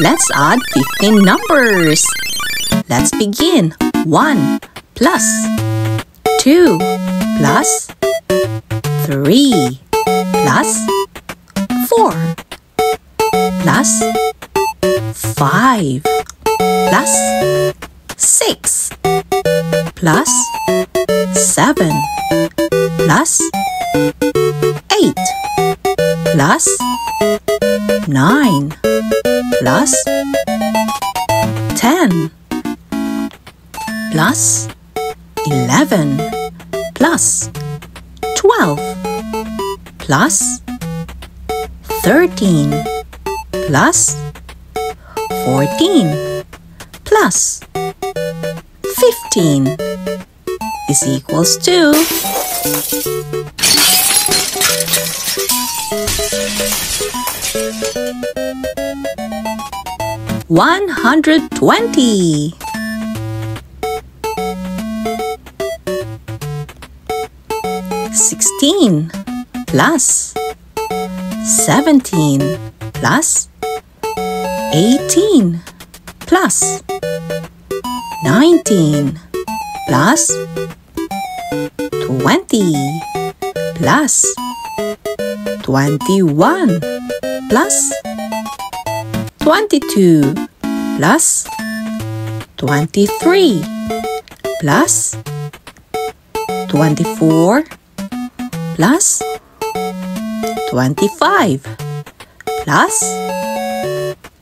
Let's add 15 numbers. Let's begin. 1 plus 2 plus 3 plus 4 plus 5 plus 6 plus 7 plus 8 plus 9 plus 10 plus 11 plus 12 plus 13 plus 14 plus 15 is equals to one hundred twenty. Sixteen plus seventeen plus eighteen plus nineteen plus twenty plus twenty-one plus twenty-two plus twenty-three plus twenty-four plus twenty-five plus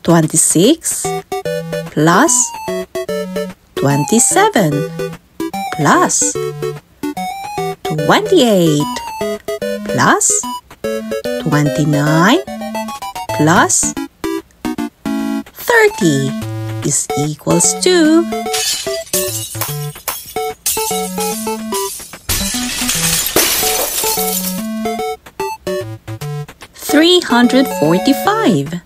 twenty-six plus twenty-seven plus twenty-eight plus twenty-nine plus thirty is equals to three hundred forty-five.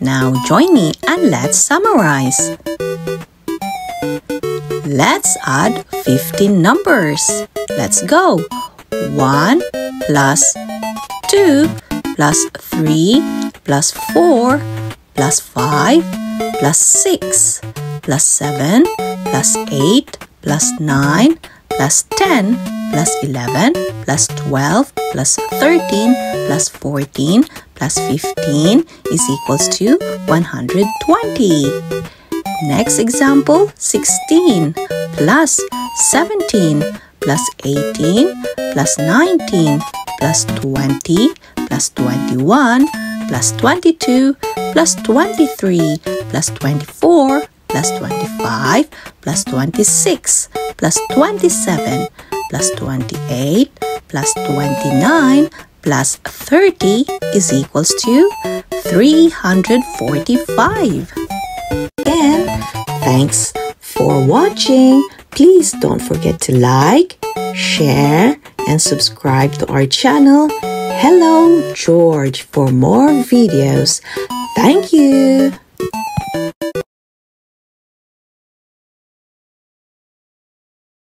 Now join me and let's summarize. Let's add 15 numbers. Let's go. 1 plus 2 plus 3 plus 4 plus 5 plus 6 plus 7 plus 8 plus 9 plus 10 plus 11 plus 12 plus 13 plus 14 plus 15 is equals to 120. Next example, 16 plus 17 plus 18 plus 19 plus 20 plus 21 plus 22 plus 23 plus 24 plus 25 plus 26 plus 27 plus 28 plus 29 plus 30 is equals to 345. Again, thanks for watching. Please don't forget to like, share, and subscribe to our channel. Hello George for more videos. Thank you.